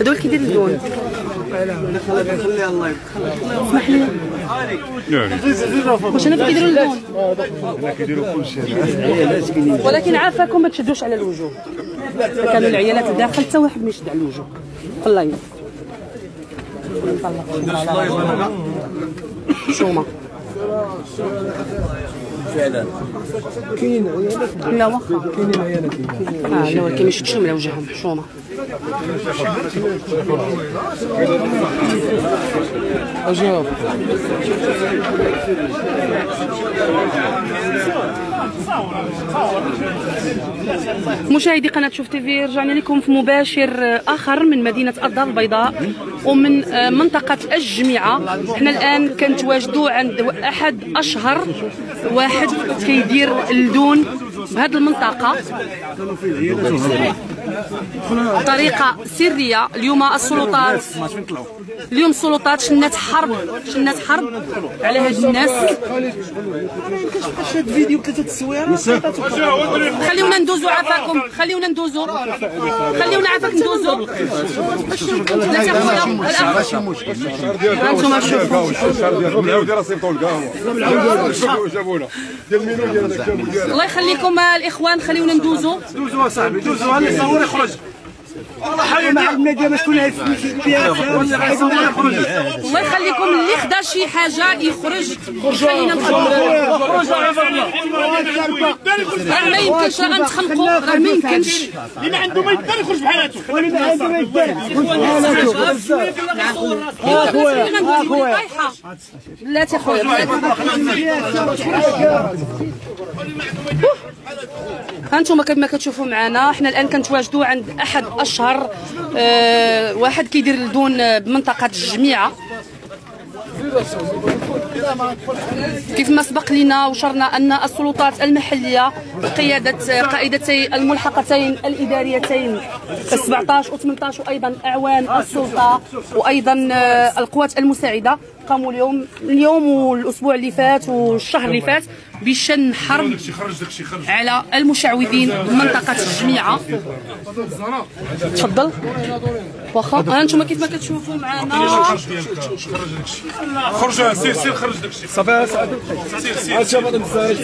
هذول كيدير اللون الله اسمح لي. واش أنا كيديروا اللون كيديروا كلشي ولكن عافاكم ما تشدوش على الوجوه. كانوا العيالات داخل حتى واحد ما يشد على الوجوه. والله شومة. فعلا. لا واخا. كاينين عيالات آه لا ولكن ما يشدشهم على وجههم شومه أجاوب. مشاهدي قناة شوف تيفي رجعنا لكم في مباشر آخر من مدينة الدار البيضاء ومن آه، منطقة الجميعة. إحنا الآن كنتواجدوا عند أحد أشهر واحد كيدير اللدون بهذه المنطقة. طريقة سرية. اليوم السلطات. اليوم السلطات شنات حرب. شنات حرب على هاد الناس. خليونا ندوزو عافاكم خليونا ندوزو. خليونا عافاك ندوزو. هانتوما شوفوا. الله يخليكم الإخوان. خليونا ندوزو. دوزوا صاحبي دوزوا هاني صور يخرج الله يخليكم اللي خدا شي حاجة يخرج خلينا نخرجوا راه ما يمكنش راه غنتخنقوا راه ما يمكنش اللي ما عنده ما يقدر يخرج بحالاته لا تي خويا هانتوما كما كتشوفوا معنا حنا الان كنتواجدوا عند احد اشهر آه واحد كيدير اللدون بمنطقه الجميعة. كيف ما سبق لنا وشرنا أن السلطات المحلية بقياده قائدتي الملحقتين الإداريتين 17 و 18 وأيضا إعوان السلطة وأيضا آه، القوات المساعدة قاموا اليوم اليوم والأسبوع اللي فات والشهر اللي فات بشن حرب على المشعوذين بمنطقه الجميعة. تفضل. واخا ها أنتم كيف ما كتشوفوا معنا. خرج سير سير خرج داك الشيء صافي. سير سير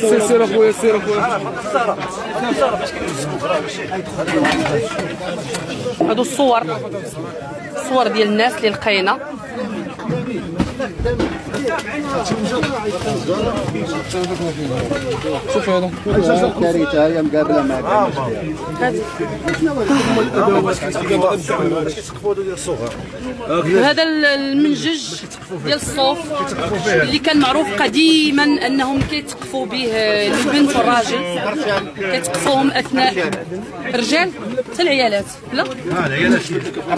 سير سير أخويا سير أخويا. هادو الصور. الصور ديال الناس اللي لقينا. شوف هذا كارثه هي مقابله هذا ال- المنجج ديال الصوف اللي كان معروف قديما أنهم كيتقفوا به البنت والراجل كيتقفوهم أثناء الرجال. حتى العيالات. لا؟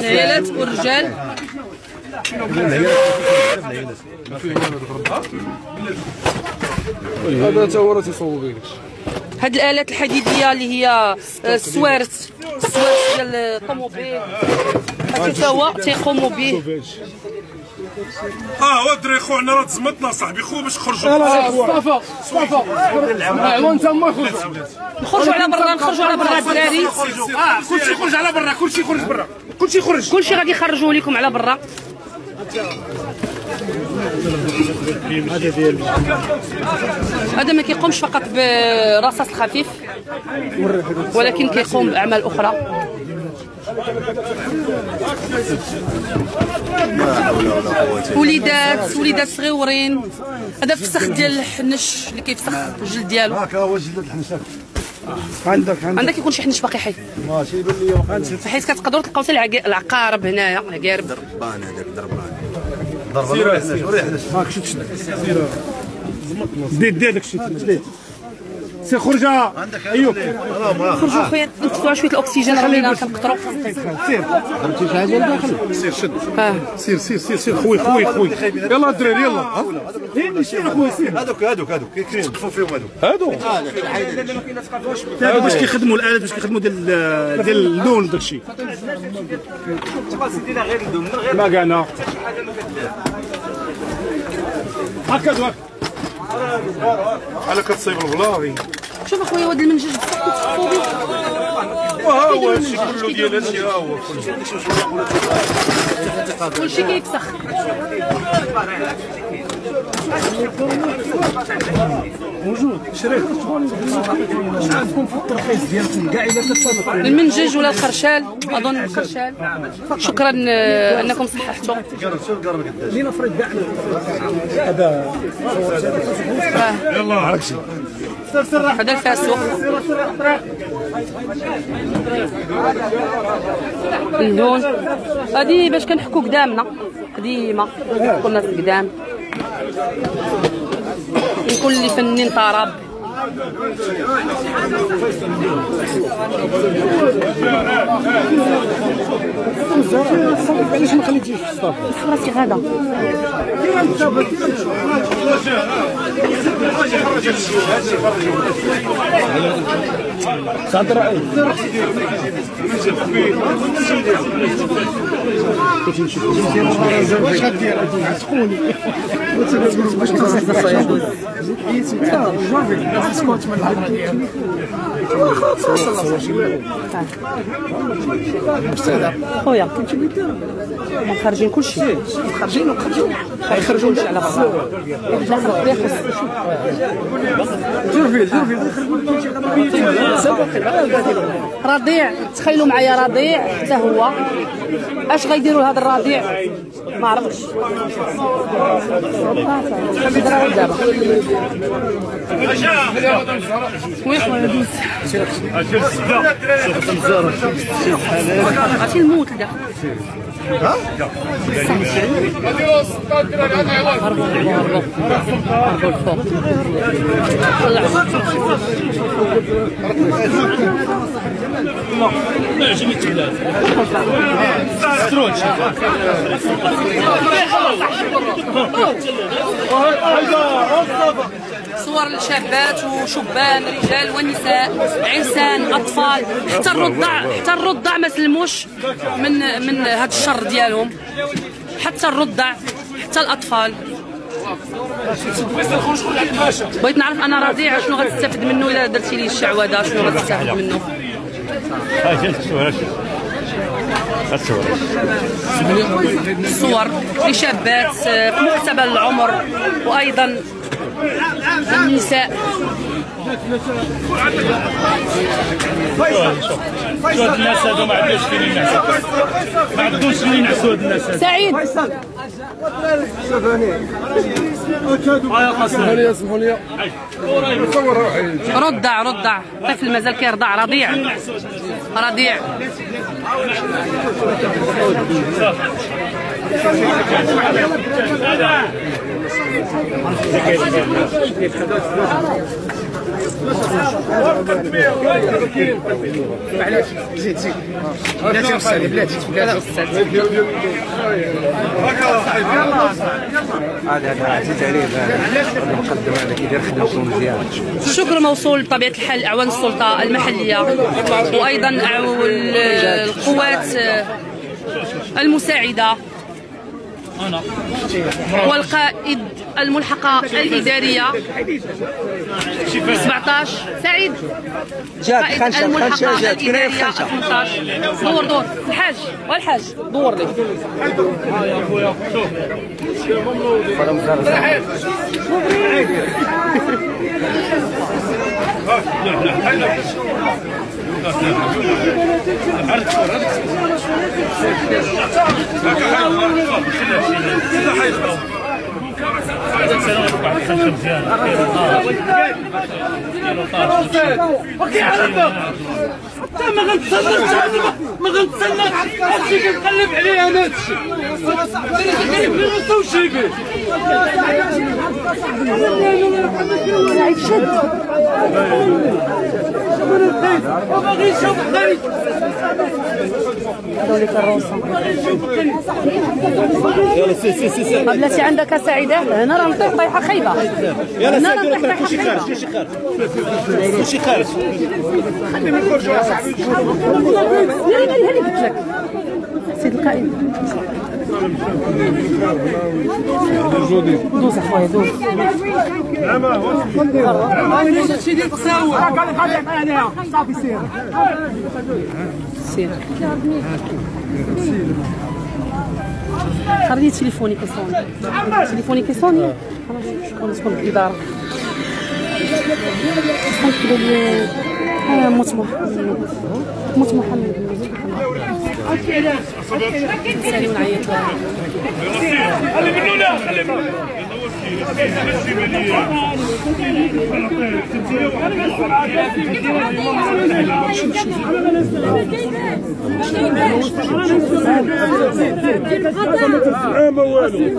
العيالات والرجال. هذا تا هو راه تيصوب به هاد الآلات الحديدية اللي هي آه، السوارت السوارت ديال الطوموبيل حتى هو تيقوموا به. آه هو الدري خونا راه تزمتنا صاحبي. خو باش خرجوا. صافا صافا. عوان تما يخرجوا نخرجوا على برا نخرجوا على برا الدراري. آه كلشي يخرج على برا كلشي يخرج برا. كلشي يخرج. كلشي غادي يخرجوا لكم على برا. هذا ما كيقومش فقط برصاص خفيف ولكن كيقوم بأعمال أخرى. وليدات وليدات صغيورين. هذا فسخ ديال الحنش اللي كيفسخ الجلد ديالو. هو جلد الحنشك عندك عندك. يكون شي حنش باقي حي. ماشي يبان لي وقعت حيت كتقدروا تلقاو حتى العق- العقارب هنايا عقارب ضربان هذاك ضربان ضربان شد شد دير دير داك الشيء دير سير خرج أيوب. خرجوا خويا نطفوا شوية الأكسجين راه لينا كنقطروا سير. درتي شي حاجة؟ لداخل سير شد. آه. سير سير سير سير. خويا خويا خويا يلا الدراري يلا؟ سير اخويا سير. هذوك هذوك هذوك. كيتقفوا فيهم هذوك. هادو باش كيخدموا الآلات باش كيخدموا ديال ديال اللون داك الشيء. ما كانا هكا هكا. على كتصيب البلاغي شوف أخويا واد المنجج بصح كتخفوا به وها هو هادشي كله ديال هادشي ها هو كلشي كيكسخ المنجج ولا الخرشال؟ أظن الخرشال. شكرا آه، أنكم صححتوا. يلا هذا الفاسوق. الهون هذه باش كنحكوا قدامنا. قديمة. كنا قدام. من كل فنان طرب. علاش ما خليتيش راسي غدا صدر واش ديالك خويا هما خارجين كلشي على رضيع تخيلوا معايا رضيع حتى هو. اش غيديروا لهذا الرضيع ما عرفتش. طلعوا صور الشابات وشبان رجال ونساء عرسان أطفال. حتى الرضع حتى الرضع ما سلموش من من هذا الشر ديالهم. حتى الرضع حتى الأطفال. بغيت نعرف أنا رضيع شنو غتستافد منه إلا درتي لي الشعوذة شنو غتستافد منه؟ الصور لشابات آه، في مقتبل العمر وأيضا النساء شو هاد الناس هادو ما عندوش فين ينعسوا ما عندوش فين ينعسوا هاد الناس سعيد رضع رضع طفل مازال كيرضع رضيع. رضيع. Да-да! الشكر موصول بطبيعة الحال لأعوان السلطة المحلية وأيضا القوات المساعدة والقائد الملحقة الإدارية. 17 سعيد. جات قائد خنشة الملحقة الإدارية. خنشة. 18 دور دور. الحاج والحاج. دور لي. لا لا لا ما غنتسناش ما غنتسناش هادشي كنقلب عليه أنا هادشي عليه غنستوشيكي سعيد شد وباغي يشوف حداني هذول كروسة بلاتي عندك سعيدة؟ هنا راه نطيح طيحة خايبة. هنا راه نطيح طيحة خايبة. كلشي خارج. كلشي خارج. لا لا لا قلت لك سيد القائد. دوز أخويا دوز. سير خلي تليفوني كيصوني تليفوني كيصوني شكون شكون في الاداره شكون لي آه موت محمد. موت محمد. سالي ونعيط لها خلي منونا خلي منونا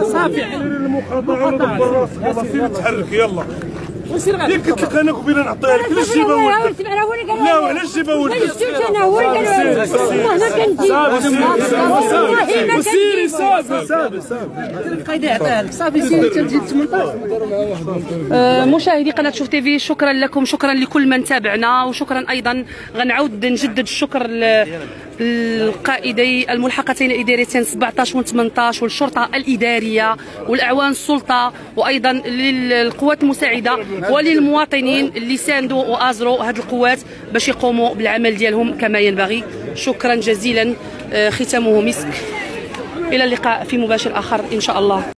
صافي المقاطعه ودبر راسك يلا. سير تحرك يلا يا قلت لك أنا قبيله نعطيها لك. علاش جيبها ولدك. لا وعلاش جيبها ولدك. وسيري صافي صافي آه، مشاهدي قناة شوف تيفي شكرا لكم شكرا لكل من تابعنا وشكرا أيضا غنعاود نجدد الشكر للقائدي الملحقتين الاداريتين 17 و 18 والشرطة الإدارية والأعوان السلطة وأيضا للقوات المساعدة. وللمواطنين اللي ساندوا وأزروا هذه القوات باش يقوموا بالعمل ديالهم كما ينبغي. شكرا جزيلا آه، ختامه مسك. إلى اللقاء في مباشر آخر إن شاء الله.